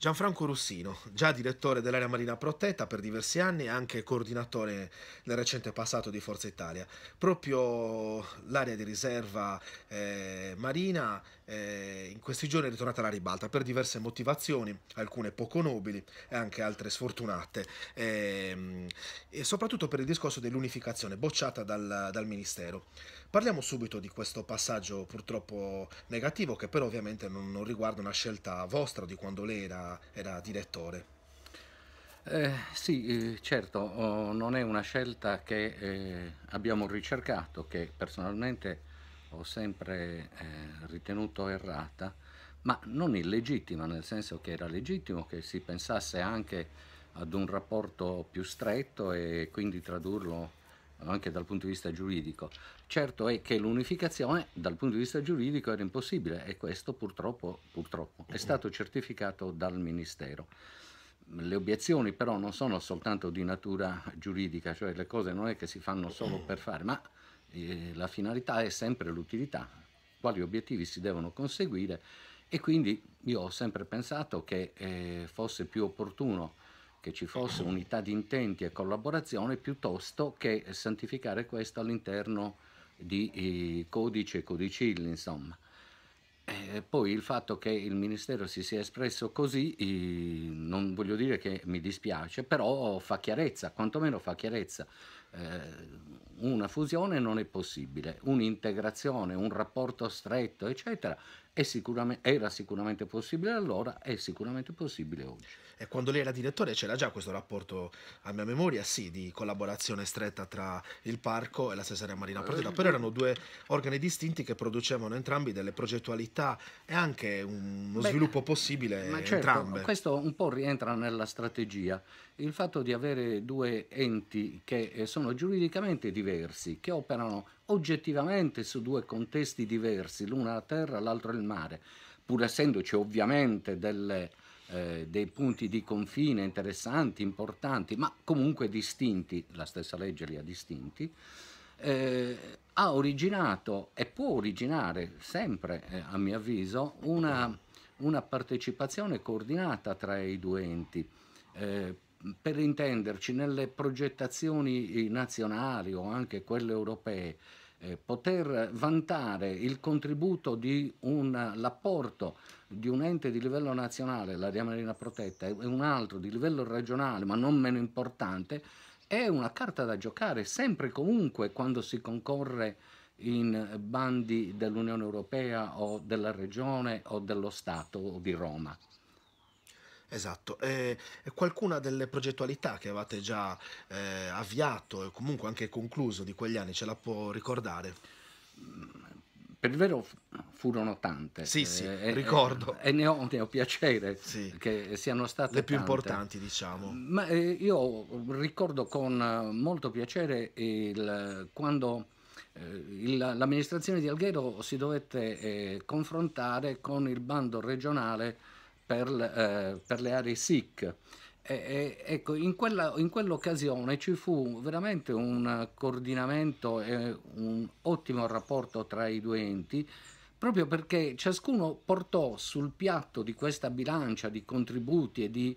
Gianfranco Russino, già direttore dell'area marina protetta per diversi anni e anche coordinatore nel recente passato di Forza Italia. Proprio l'area di riserva eh, marina eh, in questi giorni è ritornata alla ribalta per diverse motivazioni, alcune poco nobili e anche altre sfortunate, eh, e soprattutto per il discorso dell'unificazione bocciata dal, dal Ministero. Parliamo subito di questo passaggio purtroppo negativo che però ovviamente non, non riguarda una scelta vostra di quando lei era, era direttore. Eh, sì, eh, certo, oh, non è una scelta che eh, abbiamo ricercato, che personalmente ho sempre eh, ritenuto errata, ma non illegittima, nel senso che era legittimo che si pensasse anche ad un rapporto più stretto e quindi tradurlo anche dal punto di vista giuridico. Certo è che l'unificazione dal punto di vista giuridico era impossibile e questo purtroppo, purtroppo è stato certificato dal Ministero. Le obiezioni però non sono soltanto di natura giuridica, cioè le cose non è che si fanno solo per fare, ma eh, la finalità è sempre l'utilità, quali obiettivi si devono conseguire e quindi io ho sempre pensato che eh, fosse più opportuno che ci fosse unità di intenti e collaborazione piuttosto che santificare questo all'interno di eh, codici e codicilli, insomma. E poi il fatto che il Ministero si sia espresso così, eh, non voglio dire che mi dispiace, però fa chiarezza, quantomeno fa chiarezza. Eh, una fusione non è possibile, un'integrazione, un rapporto stretto, eccetera, sicuramente, era sicuramente possibile allora, è sicuramente possibile oggi. E quando lei era direttore c'era già questo rapporto, a mia memoria, sì, di collaborazione stretta tra il parco e la Cesaria Marina Protetta, però erano due organi distinti che producevano entrambi delle progettualità e anche uno Beh, sviluppo possibile ma certo, entrambe. Questo un po' rientra nella strategia, il fatto di avere due enti che sono giuridicamente diversi, che operano oggettivamente su due contesti diversi, l'una la terra, l'altro il mare, pur essendoci ovviamente delle, eh, dei punti di confine interessanti, importanti, ma comunque distinti, la stessa legge li ha distinti, eh, ha originato e può originare sempre, eh, a mio avviso, una, una, partecipazione coordinata tra i due enti. Eh, per intenderci, nelle progettazioni nazionali o anche quelle europee, eh, poter vantare il contributo di un, l'apporto di un ente di livello nazionale, l'area marina protetta, e un altro di livello regionale, ma non meno importante, è una carta da giocare sempre e comunque quando si concorre in bandi dell'Unione Europea o della Regione o dello Stato o di Roma. Esatto, e, qualcuna delle progettualità che avevate già eh, avviato e comunque anche concluso di quegli anni ce la può ricordare? Per il vero furono tante. Sì, sì, eh, ricordo. E, ne, ho, ne ho piacere sì. che siano state le più tante. importanti, diciamo. Ma eh, io ricordo con molto piacere il, quando eh, l'amministrazione di Alghero si dovette eh, confrontare con il bando regionale per, eh, per le aree SIC. E, ecco, in, quella, in, quell'occasione ci fu veramente un coordinamento e un ottimo rapporto tra i due enti, proprio perché ciascuno portò sul piatto di questa bilancia di contributi e di,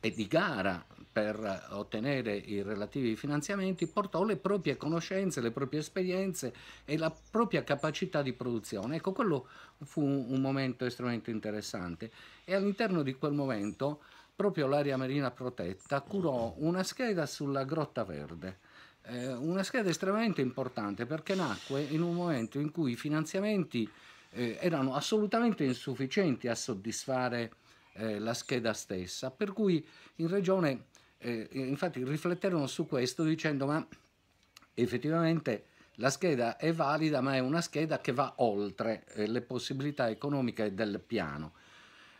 e di gara per ottenere i relativi finanziamenti, portò le proprie conoscenze, le proprie esperienze e la propria capacità di produzione. Ecco, quello fu un momento estremamente interessante e all'interno di quel momento proprio l'area marina protetta curò una scheda sulla Grotta Verde. Eh, una scheda estremamente importante perché nacque in un momento in cui i finanziamenti eh, erano assolutamente insufficienti a soddisfare eh, la scheda stessa, per cui in regione eh, infatti rifletterono su questo dicendo ma effettivamente la scheda è valida ma è una scheda che va oltre eh, le possibilità economiche del piano.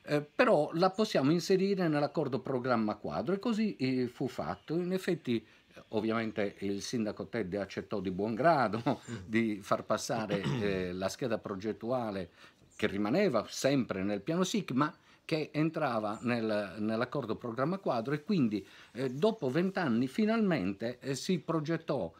Eh, però la possiamo inserire nell'accordo programma quadro e così eh, fu fatto. In effetti ovviamente il sindaco Tedde accettò di buon grado di far passare eh, la scheda progettuale che rimaneva sempre nel piano SIC, ma che entrava nel, nell'accordo programma quadro e quindi eh, dopo vent'anni finalmente eh, si progettò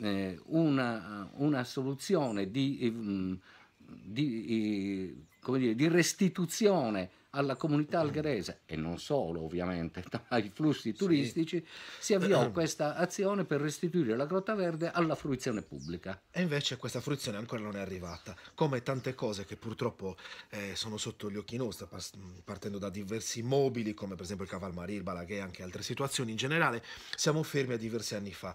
eh, una, una, soluzione di, mm, di, dire, di restituzione alla comunità algherese e non solo ovviamente ai flussi turistici, sì. si avviò questa azione per restituire la Grotta Verde alla fruizione pubblica. E invece questa fruizione ancora non è arrivata, come tante cose che purtroppo eh, sono sotto gli occhi nostri, partendo da diversi mobili come per esempio il Cavalmarì, il Balaghe e anche altre situazioni in generale, siamo fermi a diversi anni fa.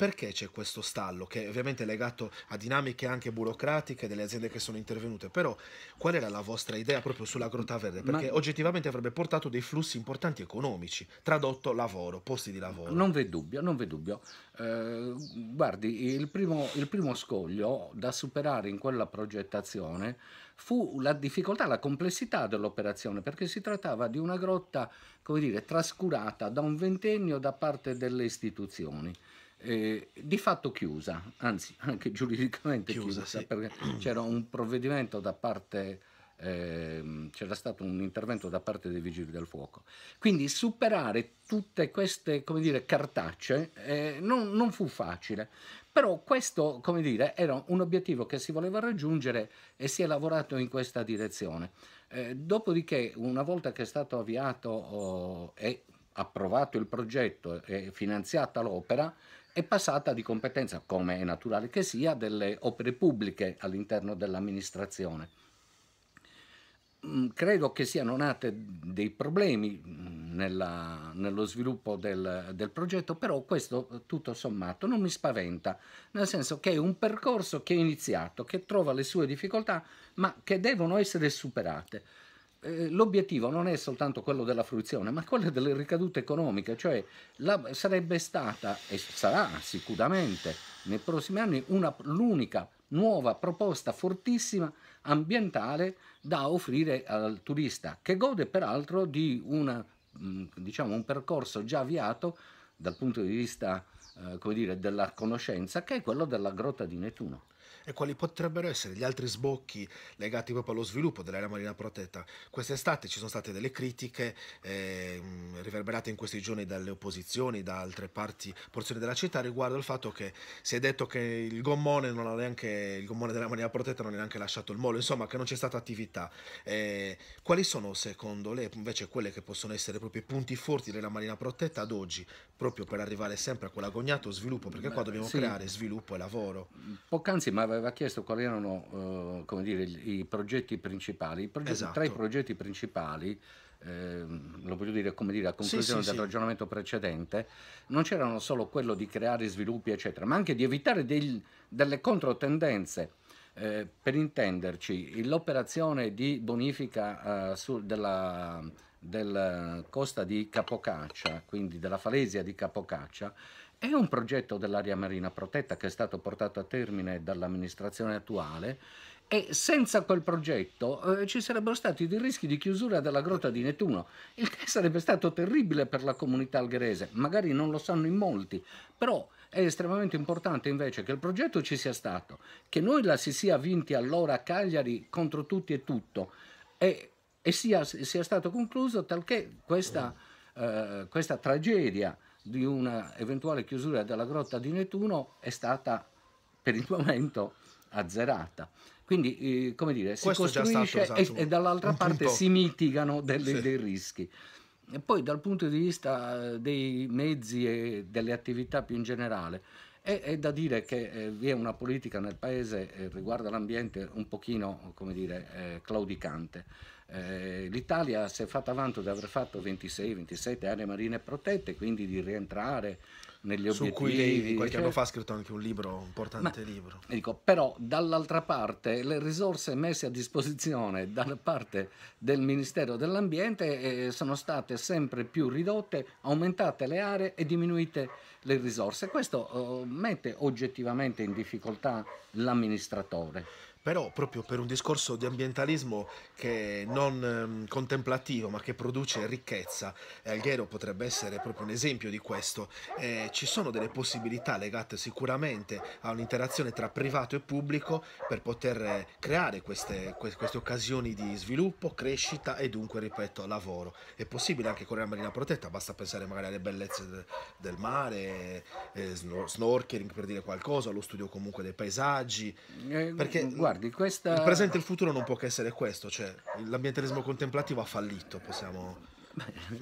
Perché c'è questo stallo, che ovviamente è legato a dinamiche anche burocratiche delle aziende che sono intervenute, però qual era la vostra idea proprio sulla Grotta Verde? Perché Ma... oggettivamente avrebbe portato dei flussi importanti economici, tradotto lavoro, posti di lavoro. Non v'è dubbio, non v'è dubbio. Eh, guardi, il primo, il primo scoglio da superare in quella progettazione fu la difficoltà, la complessità dell'operazione, perché si trattava di una grotta, come dire, trascurata da un ventennio da parte delle istituzioni eh, di fatto chiusa, anzi anche giuridicamente chiusa, chiusa sì. perché c'era un provvedimento da parte, eh, c'era stato un intervento da parte dei vigili del fuoco. Quindi superare tutte queste, come dire, cartacce eh, non, non, fu facile. Però questo, come dire, era un obiettivo che si voleva raggiungere e si è lavorato in questa direzione. Eh, dopodiché, una volta che è stato avviato oh, e approvato il progetto e finanziata l'opera, è passata di competenza, come è naturale che sia, delle opere pubbliche all'interno dell'amministrazione. Mm, credo che siano nati dei problemi mm, nella, nello sviluppo del, del, progetto, però questo tutto sommato non mi spaventa, nel senso che è un percorso che è iniziato, che trova le sue difficoltà, ma che devono essere superate. Eh, l'obiettivo non è soltanto quello della fruizione, ma quello delle ricadute economiche, cioè la, sarebbe stata e sarà sicuramente nei prossimi anni una, l'unica nuova proposta fortissima ambientale da offrire al turista, che gode peraltro di una, mm, diciamo, un percorso già avviato dal punto di vista eh, dire, della conoscenza, che è quello della grotta di Nettuno e quali potrebbero essere gli altri sbocchi legati proprio allo sviluppo dell'area marina protetta. Quest'estate ci sono state delle critiche eh, riverberate in questi giorni dalle opposizioni, da altre parti, porzioni della città riguardo al fatto che si è detto che il gommone, non ha neanche, il gommone della marina protetta non ha neanche lasciato il molo, insomma che non c'è stata attività. Eh, quali sono secondo lei invece quelle che possono essere proprio i punti forti della marina protetta ad oggi, proprio per arrivare sempre a quell'agognato sviluppo, perché Beh, qua dobbiamo sì. creare sviluppo e lavoro. Poc'anzi mi aveva chiesto quali erano uh, dire, i progetti principali. I progetti, esatto. Tra i progetti principali, eh, lo voglio dire come dire a conclusione sì, sì, del sì. ragionamento precedente, non c'erano solo quello di creare sviluppi, eccetera, ma anche di evitare dei, delle controtendenze. Eh, per intenderci, l'operazione di bonifica uh, su, della, della costa di Capocaccia, quindi della falesia di Capocaccia, è un progetto dell'area marina protetta che è stato portato a termine dall'amministrazione attuale e senza quel progetto eh, ci sarebbero stati dei rischi di chiusura della grotta di Nettuno, il che sarebbe stato terribile per la comunità algherese. Magari non lo sanno in molti, però è estremamente importante invece che il progetto ci sia stato, che noi la si sia vinti allora a Cagliari contro tutti e tutto e, e sia, sia, stato concluso talché questa, eh, questa tragedia di una eventuale chiusura della grotta di Nettuno è stata per il momento azzerata. Quindi, eh, come dire, si Questo costruisce e, e, dall'altra parte si mitigano delle, sì. dei rischi. E poi dal punto di vista dei mezzi e delle attività più in generale, è, è da dire che eh, vi è una politica nel paese eh, riguardo all'ambiente un pochino, come dire, eh, claudicante. Eh, L'Italia si è fatta avanti di aver fatto 26-27 aree marine protette, quindi di rientrare negli obiettivi. Su cui qualche cioè... anno fa ha scritto anche un libro, un importante Ma, libro. Dico, però dall'altra parte le risorse messe a disposizione da parte del Ministero dell'Ambiente eh, sono state sempre più ridotte, aumentate le aree e diminuite le risorse. Questo eh, mette oggettivamente in difficoltà l'amministratore però proprio per un discorso di ambientalismo che non ehm, contemplativo ma che produce ricchezza e Alghero potrebbe essere proprio un esempio di questo eh, ci sono delle possibilità legate sicuramente a un'interazione tra privato e pubblico per poter eh, creare queste, queste occasioni di sviluppo, crescita e dunque ripeto lavoro. È possibile anche con la marina protetta basta pensare magari alle bellezze de, del mare eh, snorkeling per dire qualcosa allo studio comunque dei paesaggi eh, perché guarda, guardi, questa... Il presente e il futuro non può che essere questo, cioè l'ambientalismo contemplativo ha fallito, possiamo...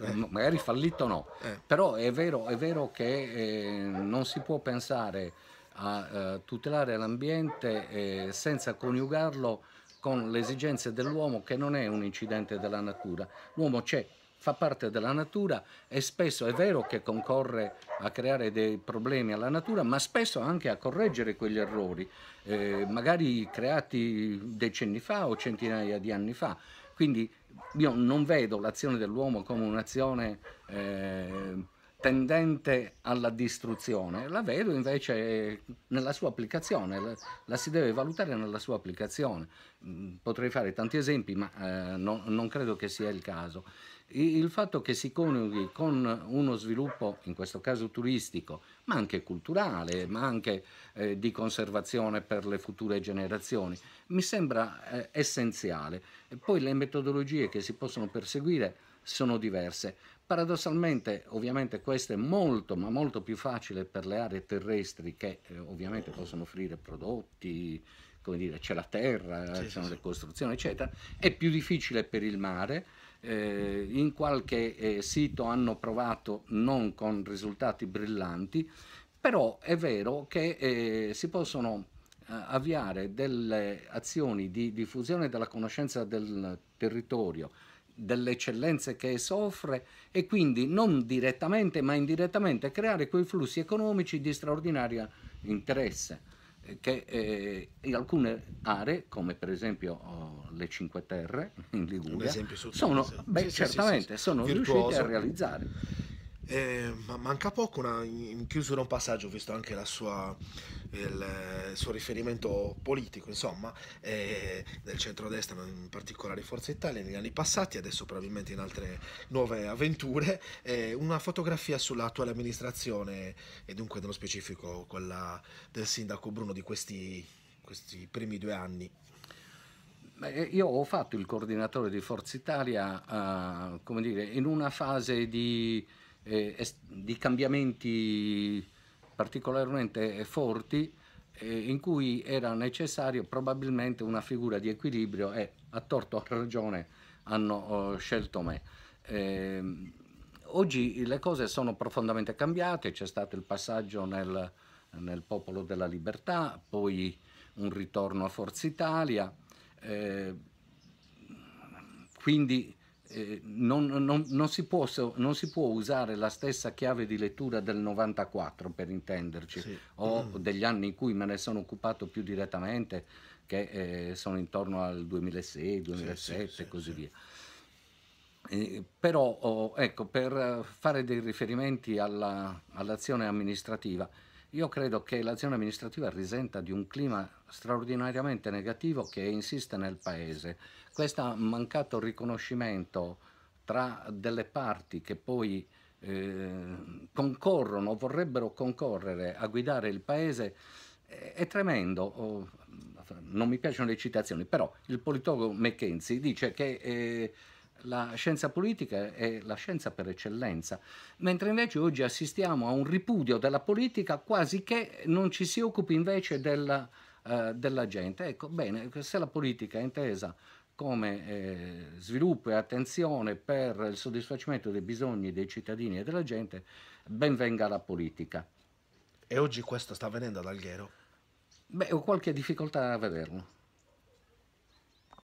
Eh. Magari fallito no, eh. però è vero, è vero che eh, non si può pensare a eh, tutelare l'ambiente eh, senza coniugarlo con le esigenze dell'uomo che non è un incidente della natura. L'uomo c'è, fa parte della natura e spesso è vero che concorre a creare dei problemi alla natura, ma spesso anche a correggere quegli errori, eh, magari creati decenni fa o centinaia di anni fa. Quindi io non vedo l'azione dell'uomo come un'azione eh, tendente alla distruzione, la vedo invece nella sua applicazione, la, la si deve valutare nella sua applicazione. Mm, potrei fare tanti esempi, ma eh, no, non credo che sia il caso. Il fatto che si coniughi con uno sviluppo, in questo caso turistico, ma anche culturale, ma anche eh, di conservazione per le future generazioni, mi sembra eh, essenziale. E poi le metodologie che si possono perseguire sono diverse. Paradossalmente, ovviamente, questo è molto, ma molto più facile per le aree terrestri che eh, ovviamente possono offrire prodotti, come dire, c'è la terra, sì, ci sono sì, le costruzioni, eccetera. È più difficile per il mare. Eh, in qualche eh, sito hanno provato non con risultati brillanti, però è vero che eh, si possono eh, avviare delle azioni di diffusione della conoscenza del territorio delle eccellenze che esso offre e quindi non direttamente ma indirettamente creare quei flussi economici di straordinario interesse eh, che eh, in alcune aree, come per esempio oh, le Cinque Terre in Liguria, sono, beh, sì, certamente sì, sì, sono riusciti a realizzare. Eh, manca poco, una, in chiusura un passaggio, ho visto anche sua, il, il, suo riferimento politico, insomma, eh, del centrodestra, in particolare Forza Italia, negli anni passati, adesso probabilmente in altre nuove avventure, eh, una fotografia sull'attuale amministrazione e dunque nello specifico quella del sindaco Bruno di questi, questi primi due anni. Io ho fatto il coordinatore di Forza Italia, uh, come dire, in una fase di eh, di cambiamenti particolarmente forti eh, in cui era necessario probabilmente una figura di equilibrio e a torto o a ragione hanno oh, scelto me. Eh, oggi le cose sono profondamente cambiate, c'è stato il passaggio nel, nel Popolo della Libertà, poi un ritorno a Forza Italia, eh, quindi eh, non, non, non, si può, non, si può, usare la stessa chiave di lettura del 94 per intenderci, sì. o degli anni in cui me ne sono occupato più direttamente, che eh, sono intorno al 2006, 2007 sì, e così via. Eh, però oh, ecco, per fare dei riferimenti alla, all'azione amministrativa, io credo che l'azione amministrativa risenta di un clima straordinariamente negativo che insiste nel Paese. Questo mancato riconoscimento tra delle parti che poi eh, concorrono, vorrebbero concorrere a guidare il Paese, è, è tremendo. Oh, non mi piacciono le citazioni, però il politologo McKenzie dice che eh, la scienza politica è la scienza per eccellenza, mentre invece oggi assistiamo a un ripudio della politica quasi che non ci si occupi invece della, uh, della gente. Ecco, bene, se la politica è intesa come eh, sviluppo e attenzione per il soddisfacimento dei bisogni dei cittadini e della gente, ben venga la politica. E oggi questo sta avvenendo ad Alghero? Beh, ho qualche difficoltà a vederlo.